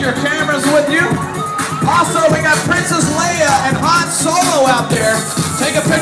take your cameras with you. Also, we got Princess Leia and Han Solo out there. Take a picture